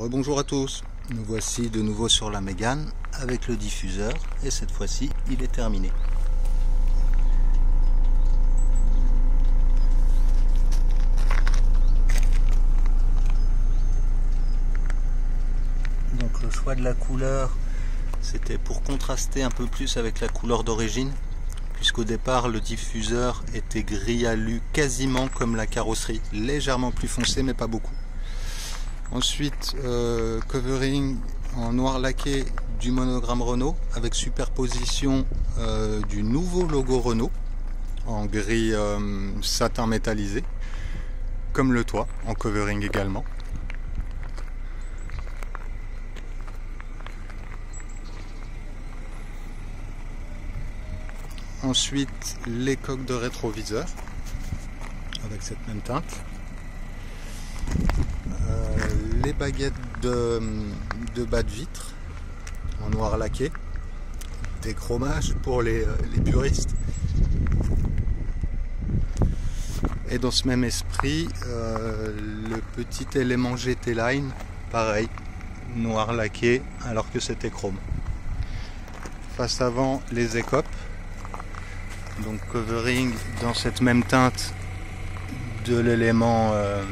Rebonjour à tous, nous voici de nouveau sur la Mégane avec le diffuseur et cette fois-ci il est terminé. Donc le choix de la couleur c'était pour contraster un peu plus avec la couleur d'origine puisqu'au départ le diffuseur était gris alu quasiment comme la carrosserie, légèrement plus foncé mais pas beaucoup. Ensuite, euh, covering en noir laqué du monogramme Renault avec superposition euh, du nouveau logo Renault en gris euh, satin métallisé, comme le toit, en covering également. Ensuite, les coques de rétroviseur avec cette même teinte baguettes de, bas de vitre en noir laqué, des chromages pour les, puristes. Et dans ce même esprit, euh, le petit élément GT Line, pareil, noir laqué alors que c'était chrome. Face avant, les écopes, donc covering dans cette même teinte de l'élément euh,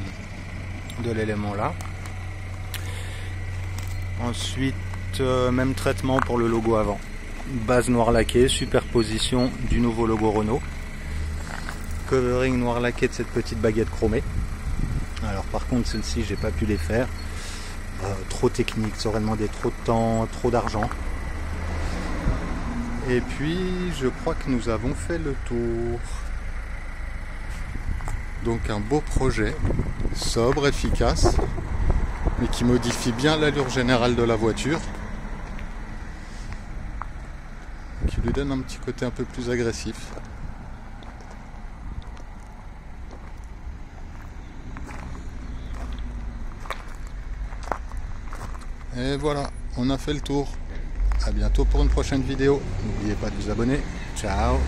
de l'élément là. Ensuite, euh, même traitement pour le logo avant. Base noir laqué, superposition du nouveau logo Renault. Covering noir laqué de cette petite baguette chromée. Alors par contre celle-ci j'ai pas pu les faire. Euh, trop technique, ça aurait demandé trop de temps, trop d'argent. Et puis je crois que nous avons fait le tour. Donc un beau projet, sobre, efficace mais qui modifie bien l'allure générale de la voiture, qui lui donne un petit côté un peu plus agressif. Et voilà, on a fait le tour. A bientôt pour une prochaine vidéo. N'oubliez pas de vous abonner. Ciao